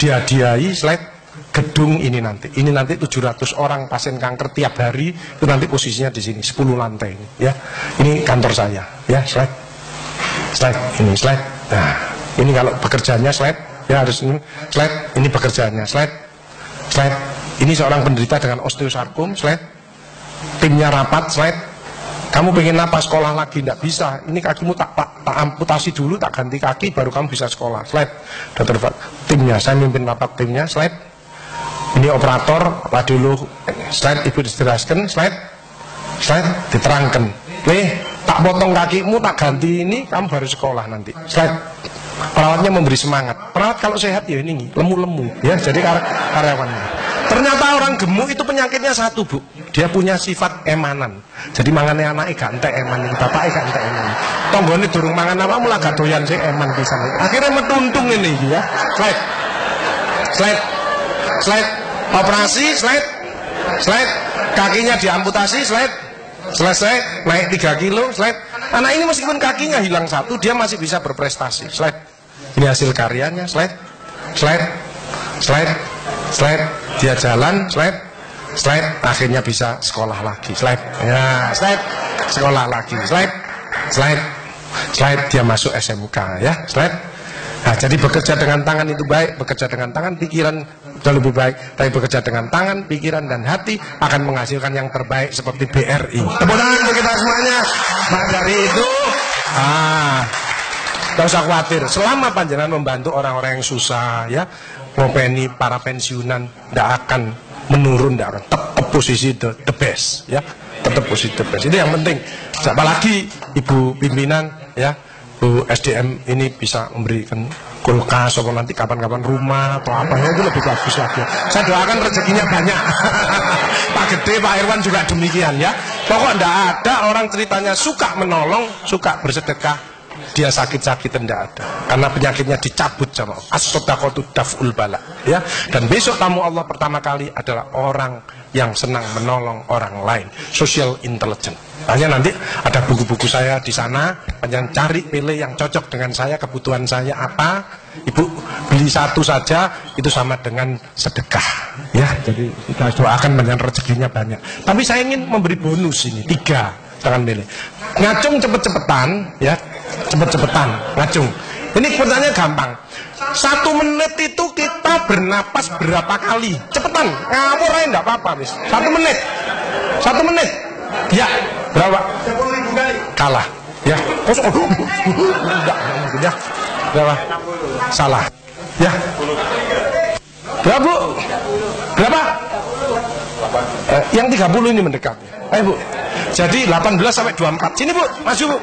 Dihadiahi slide gedung ini nanti. Ini nanti 700 orang pasien kanker tiap hari itu nanti posisinya di sini 10 lantai ini ya. Ini kantor saya ya, slide. Slide ini slide. Nah, ini kalau pekerjaannya slide ya harus ini slide. Ini pekerjaannya slide. Slide. Ini seorang penderita dengan osteosarkom slide. Timnya rapat slide. Kamu pengen apa sekolah lagi? Tidak bisa. Ini kakimu tak, tak, tak amputasi dulu, tak ganti kaki, baru kamu bisa sekolah. Slide. Dokter Timnya, saya mimpin rapat timnya. Slide ini operator lah dulu slide ibu dijelaskan slide slide diterangkan. Nih tak potong kakimu tak ganti ini kamu baru sekolah nanti. Slide. Perawatnya memberi semangat. Perawat kalau sehat ya ini lemu-lemu ya jadi kar karyawannya ternyata orang gemuk itu penyakitnya satu bu. Dia punya sifat emanan. Jadi mangannya anak gak entek eman gak entek eman. Ini durung mangan apa mulai gak doyan sih eman bisa akhirnya metuntung ini ya. Slide. Slide slide. Operasi slide. Slide. Kakinya diamputasi slide. Selesai naik 3 kilo slide. Anak ini meskipun kakinya hilang satu dia masih bisa berprestasi slide. Ini hasil karyanya slide. Slide. Slide. Slide. Dia jalan slide. Slide. Akhirnya bisa sekolah lagi slide. Ya slide. Sekolah lagi slide. Slide. Slide. Dia masuk SMK ya slide. Nah, jadi bekerja dengan tangan itu baik, bekerja dengan tangan pikiran jauh lebih baik. Tapi bekerja dengan tangan, pikiran dan hati akan menghasilkan yang terbaik seperti BRI. Tepuk tangan untuk kita semuanya. Nah dari itu, ah, Gak usah khawatir, selama panjenengan membantu orang-orang yang susah ya, ngopeni para pensiunan tidak akan menurun, tidak akan tetap posisi the, the best ya, tetap posisi the best. Itu yang penting. Apalagi ibu pimpinan ya, Bu SDM ini bisa memberikan kulkas atau nanti kapan-kapan rumah atau apa ya itu lebih bagus lagi. Saya doakan rezekinya banyak. Pak Gede, Pak Irwan juga demikian ya. Pokok tidak ada orang ceritanya suka menolong, suka bersedekah, dia sakit-sakit tidak ada karena penyakitnya dicabut sama as-sodakotu daf'ul bala ya dan besok tamu Allah pertama kali adalah orang yang senang menolong orang lain social intelligence hanya nanti ada buku-buku saya di sana panjang cari pilih yang cocok dengan saya kebutuhan saya apa ibu beli satu saja itu sama dengan sedekah ya. Jadi kita doakan banyak rezekinya banyak. Tapi saya ingin memberi bonus ini tiga. Jangan pilih. Ngacung cepet-cepetan ya. Cepet-cepetan ngacung. Ini pertanyaannya gampang. Satu menit itu kita bernapas berapa kali? Cepetan ngawur aja enggak apa-apa mis satu menit. Satu menit. Ya berapa? Kalah ya. Kosong enggak ya berapa salah ya berapa bu berapa Eh, yang 30 ini mendekat. Ayo Bu. Jadi 18 sampai 24. Sini Bu, maju Bu.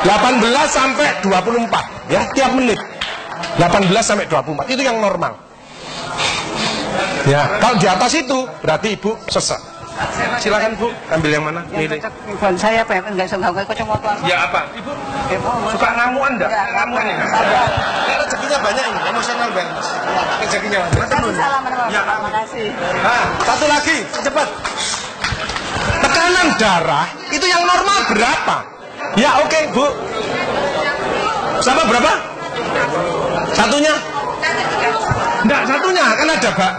18 sampai 24 ya tiap menit. 18 sampai 24 itu yang normal. Ya, kalau di atas itu berarti Ibu sesak. Silakan Bu, ambil yang mana? Milih.
Bukan saya Pak, enggak usah enggak kacamata.
Ya apa? Ibu suka ngamuan enggak? Ngamuan ya? Rezekinya banyak ini, emosional banget. Rezekinya banyak.
Salam
Ya.
Terima kasih.
Nah, satu lagi, cepat. Tekanan darah itu yang normal berapa? Ya oke Bu. Sama berapa? Satunya? Enggak, satunya kan ada Pak.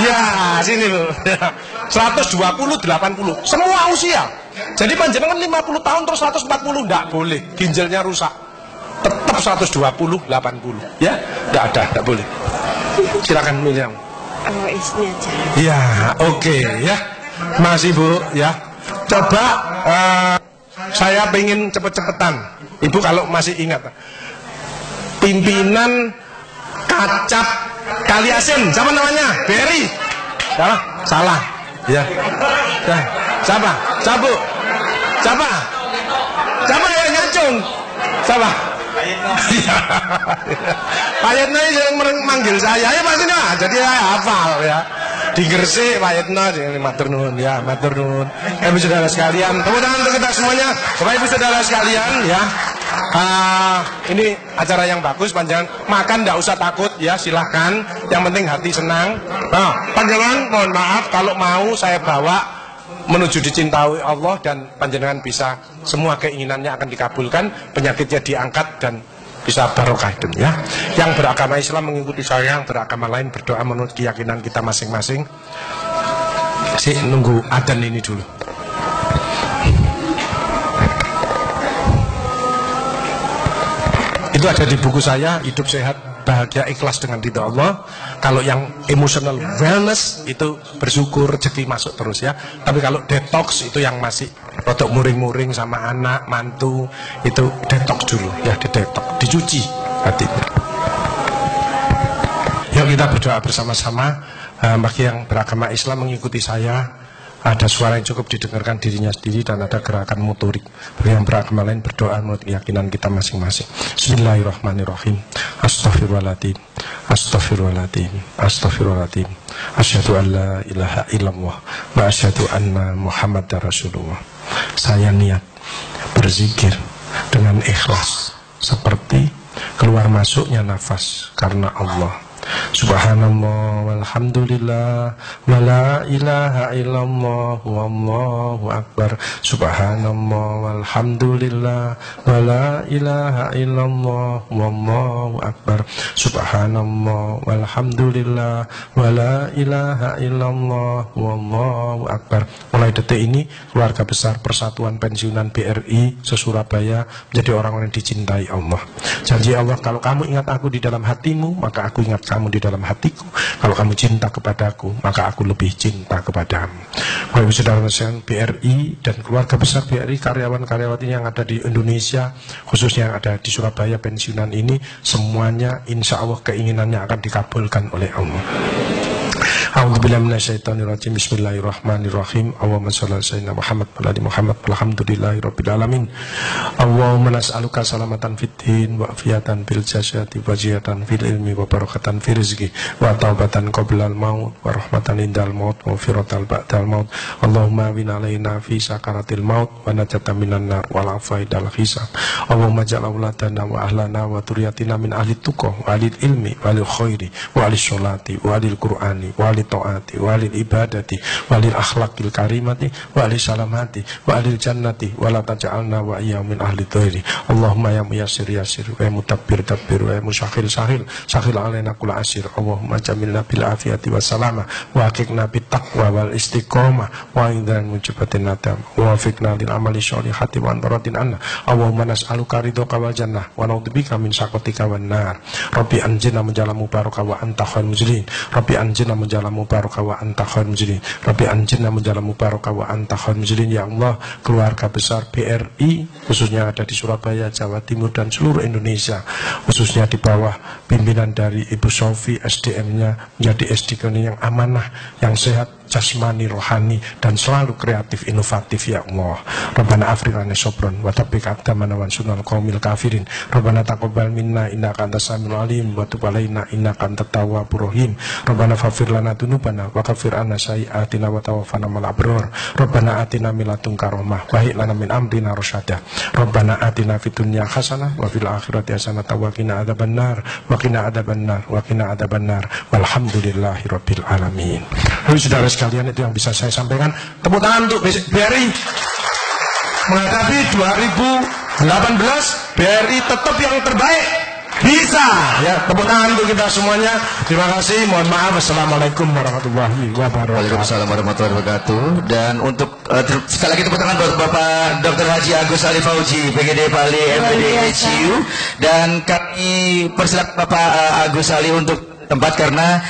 Ya, sini Bu. 120 80. Semua usia. Jadi panjenengan 50 tahun terus 140 enggak boleh. Ginjalnya rusak. Tetap 120 80. Ya, enggak ada, enggak boleh. Silakan milih yang
Oh, isinya aja.
Ya, oke ya. Masih Bu ya. Coba eh, saya pengen cepet-cepetan. Ibu kalau masih ingat. Pimpinan Kacap Kali Asin, siapa namanya? Berry. Salah? Salah. Ya. Ya. Siapa? Siapa? Siapa? Siapa yang nyacung? Siapa? Iya. Pak Yetno yang manggil saya, ya Mas. Jadi saya hafal ya. Di Gresik Pak Yetno, matur nuwun ya, matur nuwun. Ibu saudara sekalian, tepuk tangan untuk kita semuanya. Bapak Ibu saudara sekalian ya. Ah, ini acara yang bagus panjangan makan tidak usah takut ya silahkan yang penting hati senang nah panjangan mohon maaf kalau mau saya bawa menuju dicintai Allah dan panjenengan bisa semua keinginannya akan dikabulkan, penyakitnya diangkat dan bisa barokah itu ya. Yang beragama Islam mengikuti saya, yang beragama lain berdoa menurut keyakinan kita masing-masing. Si nunggu adan ini dulu. Itu ada di buku saya, hidup sehat, bahagia, ikhlas dengan ridha Allah. Kalau yang emotional wellness itu bersyukur rezeki masuk terus ya. Tapi kalau detox itu yang masih rodok muring-muring sama anak, mantu itu detox dulu ya, di detox, dicuci hatinya. Yuk kita berdoa bersama-sama eh, bagi yang beragama Islam mengikuti saya ada suara yang cukup didengarkan dirinya sendiri dan ada gerakan motorik. Yang beragama lain berdoa menurut keyakinan kita masing-masing. Bismillahirrahmanirrahim. Astaghfirullahaladzim. Astaghfirullahaladzim. Astaghfirullahaladzim. Asyhadu an la ilaha illallah wa asyhadu anna Muhammad Rasulullah. Saya niat berzikir dengan ikhlas seperti keluar masuknya nafas karena Allah. Subhanallah walhamdulillah wa la ilaha illallah wallahu akbar. Subhanallah walhamdulillah wa la ilaha illallah wallahu akbar. Subhanallah walhamdulillah wa la ilaha illallah wallahu akbar. Mulai detik ini keluarga besar Persatuan Pensiunan BRI se-Surabaya menjadi orang-orang yang dicintai Allah. Janji Allah kalau kamu ingat aku di dalam hatimu maka aku ingat kamu di dalam hatiku. Kalau kamu cinta kepadaku, maka aku lebih cinta kepadamu. Bapak Ibu Saudara sekalian, BRI dan keluarga besar BRI, karyawan-karyawati yang ada di Indonesia, khususnya yang ada di Surabaya pensiunan ini, semuanya insya Allah keinginannya akan dikabulkan oleh Allah. A'udzubillahi minasyaitonirrajim. Bismillahirrahmanirrahim. Allahumma shalli ala sayyidina Muhammad wa ali Muhammad. Alhamdulillahirabbil alamin. Allahumma nas'aluka salamatan fid din wa afiyatan fil jasadi wa ziyatan fil ilmi wa barakatan fil rizqi wa taubatan qabla al maut wa rahmatan indal maut wa firatan ba'dal maut. Allahumma win alaina fi sakaratil maut wa najatan minan nar wal afaidal hisab. Allahumma ja'al auladana wa ahlana wa turiyatina min ahli tuqah wa ahli ilmi wa ahli khairi wa ahli sholati wa ahli qur'ani wa ahli taati wa ahli ibadati wa ahli akhlaqil karimati wa ahli salamati wa ahli jannati wa wa iya min ahli dhairi Allahumma ya muyassir yasir wa ya mutabbir tabbir wa ya musakhir sahil sahil alaina kula asir. Allahumma jamilna bil afiyati wa salama wa hakikna bit taqwa wal istiqamah wa indan mujibatin nadam wa wafiqna lil amali sholihati wa antaratin anna. Allahumma nas'aluka ridhoka wal jannah wa naudubika min sakotika wan nar. Rabbi anjina menjala mubaraka wa anta khair mujlin Rabbi anjina menjala mubarakah wa anta khair mujrin Rabbi anjirna menjala mubarakah wa anta khair mujrin ya Allah keluarga besar BRI khususnya ada di Surabaya Jawa Timur dan seluruh Indonesia khususnya di bawah pimpinan dari Ibu Sofi SDM-nya menjadi SDM yang amanah yang sehat jasmani, rohani, dan selalu kreatif, inovatif ya Allah. Rabbana afriqana sobron, wa tabbik abdamana wa sunal qawmil kafirin. Rabbana taqabbal minna innaka antas samiul alim wa tub alaina innaka antat tawwabur. Rabbana faghfir lana dzunubana wa kaffir anna sayyi'atina wa tawaffana mal abror. Rabbana atina min ladunka rahmah wa hib min amrina rasyada. Rabbana atina fid hasanah wa fil akhirati hasanah wa qina adzabannar wa qina adzabannar wa qina. Walhamdulillahi rabbil alamin. Lalu saudara sekalian itu yang bisa saya sampaikan. Tepuk tangan untuk BRI menghadapi 2018 BRI tetap yang terbaik. Bisa ya tepuk tangan untuk kita semuanya. Terima kasih. Mohon maaf. Assalamualaikum warahmatullahi wabarakatuh.
Waalaikumsalam warahmatullahi wabarakatuh. Dan untuk uh, sekali lagi tepuk tangan buat Bapak Dr. Haji Agus Ali Fauji, PGD Bali MPD HU dan kami persilakan Bapak uh, Agus Ali untuk tempat karena